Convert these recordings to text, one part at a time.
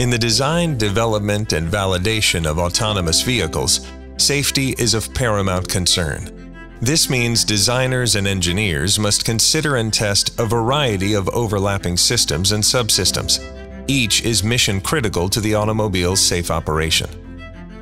In the design, development, and validation of autonomous vehicles, safety is of paramount concern. This means designers and engineers must consider and test a variety of overlapping systems and subsystems. Each is mission critical to the automobile's safe operation.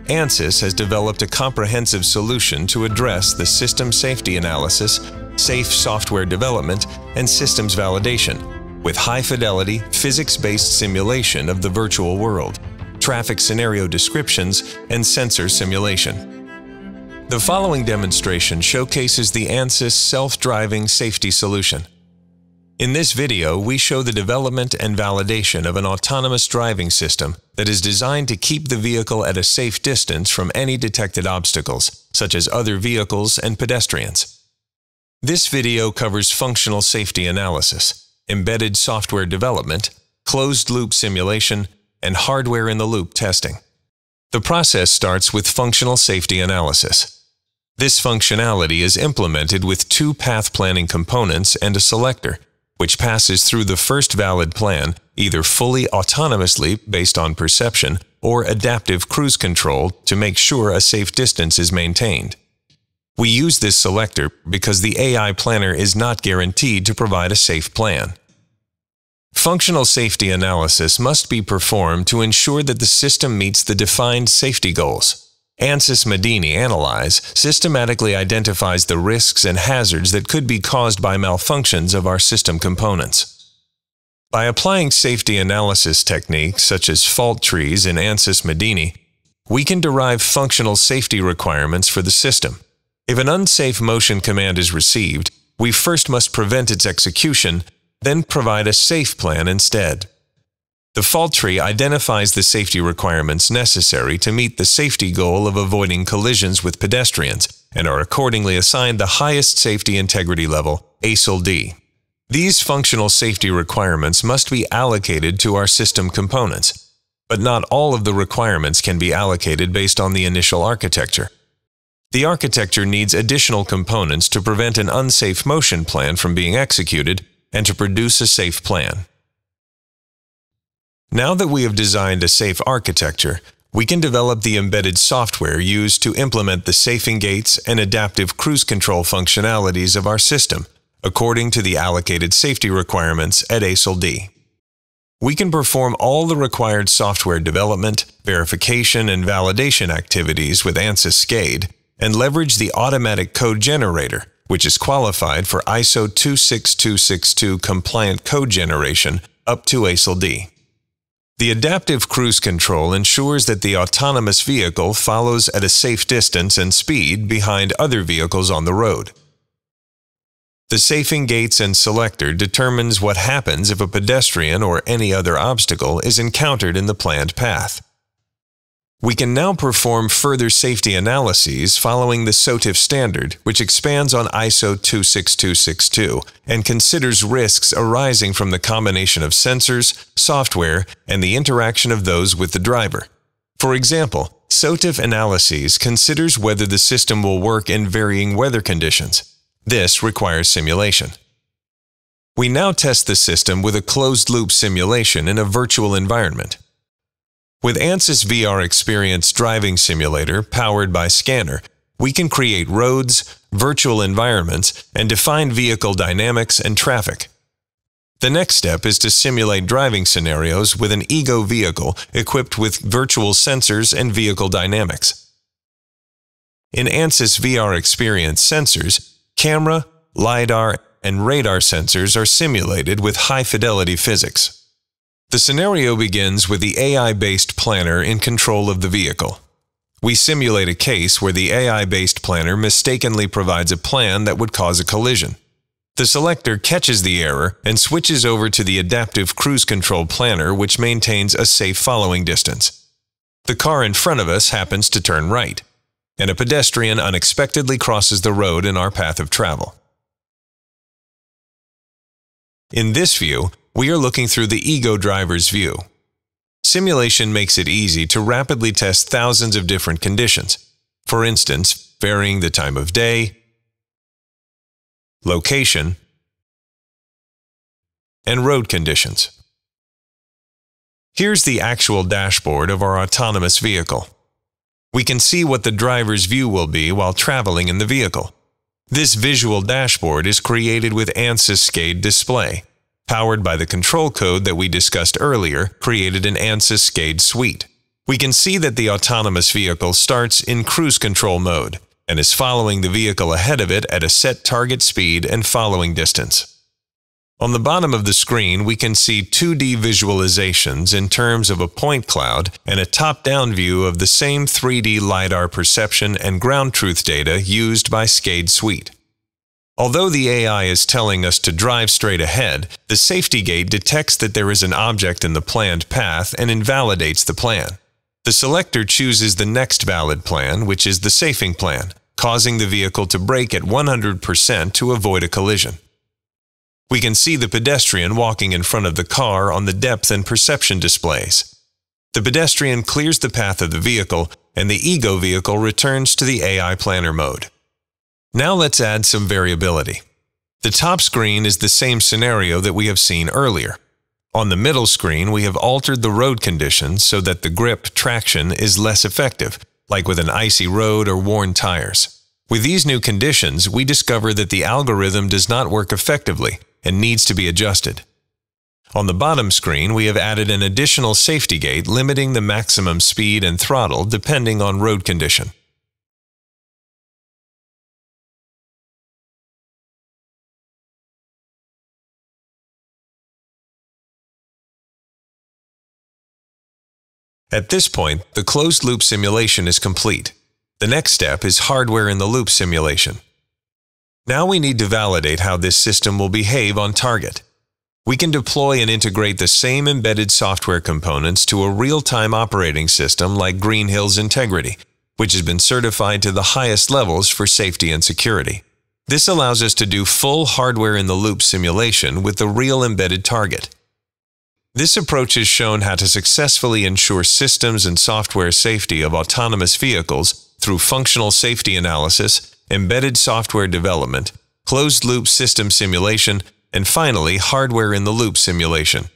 ANSYS has developed a comprehensive solution to address the system safety analysis, safe software development, and systems validation with high-fidelity, physics-based simulation of the virtual world, traffic scenario descriptions, and sensor simulation. The following demonstration showcases the ANSYS self-driving safety solution. In this video, we show the development and validation of an autonomous driving system that is designed to keep the vehicle at a safe distance from any detected obstacles, such as other vehicles and pedestrians. This video covers functional safety analysis, embedded software development, closed-loop simulation, and hardware-in-the-loop testing. The process starts with functional safety analysis. This functionality is implemented with two path planning components and a selector, which passes through the first valid plan either fully autonomously based on perception or adaptive cruise control to make sure a safe distance is maintained. We use this selector because the AI planner is not guaranteed to provide a safe plan. Functional safety analysis must be performed to ensure that the system meets the defined safety goals. ANSYS Medini Analyze systematically identifies the risks and hazards that could be caused by malfunctions of our system components. By applying safety analysis techniques such as fault trees in ANSYS Medini, we can derive functional safety requirements for the system. If an unsafe motion command is received, we first must prevent its execution, then provide a safe plan instead. The fault tree identifies the safety requirements necessary to meet the safety goal of avoiding collisions with pedestrians and are accordingly assigned the highest safety integrity level, ASIL D. These functional safety requirements must be allocated to our system components, but not all of the requirements can be allocated based on the initial architecture. The architecture needs additional components to prevent an unsafe motion plan from being executed and to produce a safe plan. Now that we have designed a safe architecture, we can develop the embedded software used to implement the safing gates and adaptive cruise control functionalities of our system, according to the allocated safety requirements at ASIL D. We can perform all the required software development, verification, and validation activities with ANSYS SCADE and leverage the automatic code generator, which is qualified for ISO 26262 compliant code generation up to ASIL D. The adaptive cruise control ensures that the autonomous vehicle follows at a safe distance and speed behind other vehicles on the road. The safing gates and selector determines what happens if a pedestrian or any other obstacle is encountered in the planned path. We can now perform further safety analyses following the SOTIF standard, which expands on ISO 26262 and considers risks arising from the combination of sensors, software, and the interaction of those with the driver. For example, SOTIF analyses considers whether the system will work in varying weather conditions. This requires simulation. We now test the system with a closed-loop simulation in a virtual environment. With ANSYS VRXPERIENCE Driving Simulator powered by SCANeR, we can create roads, virtual environments, and define vehicle dynamics and traffic. The next step is to simulate driving scenarios with an ego vehicle equipped with virtual sensors and vehicle dynamics. In ANSYS VRXPERIENCE sensors, camera, LiDAR, and radar sensors are simulated with high-fidelity physics. The scenario begins with the AI-based planner in control of the vehicle. We simulate a case where the AI-based planner mistakenly provides a plan that would cause a collision. The selector catches the error and switches over to the adaptive cruise control planner which maintains a safe following distance. The car in front of us happens to turn right, and a pedestrian unexpectedly crosses the road in our path of travel. In this view, we are looking through the ego driver's view. Simulation makes it easy to rapidly test thousands of different conditions. For instance, varying the time of day, location, and road conditions. Here's the actual dashboard of our autonomous vehicle. We can see what the driver's view will be while traveling in the vehicle. This visual dashboard is created with ANSYS SCADE display, powered by the control code that we discussed earlier, created an ANSYS SCADE Suite. We can see that the autonomous vehicle starts in cruise control mode and is following the vehicle ahead of it at a set target speed and following distance. On the bottom of the screen, we can see 2D visualizations in terms of a point cloud and a top-down view of the same 3D LiDAR perception and ground truth data used by SCADE Suite. Although the AI is telling us to drive straight ahead, the safety gate detects that there is an object in the planned path and invalidates the plan. The selector chooses the next valid plan, which is the safing plan, causing the vehicle to brake at 100% to avoid a collision. We can see the pedestrian walking in front of the car on the depth and perception displays. The pedestrian clears the path of the vehicle, and the ego vehicle returns to the AI planner mode. Now let's add some variability. The top screen is the same scenario that we have seen earlier. On the middle screen, we have altered the road conditions so that the grip traction is less effective, like with an icy road or worn tires. With these new conditions, we discover that the algorithm does not work effectively, and needs to be adjusted. On the bottom screen, we have added an additional safety gate limiting the maximum speed and throttle depending on road condition. At this point, the closed-loop simulation is complete. The next step is hardware-in-the-loop simulation. Now we need to validate how this system will behave on target. We can deploy and integrate the same embedded software components to a real-time operating system like Green Hills Integrity, which has been certified to the highest levels for safety and security. This allows us to do full hardware-in-the-loop simulation with the real embedded target. This approach has shown how to successfully ensure systems and software safety of autonomous vehicles through functional safety analysis embedded software development, closed-loop system simulation, and finally hardware-in-the-loop simulation.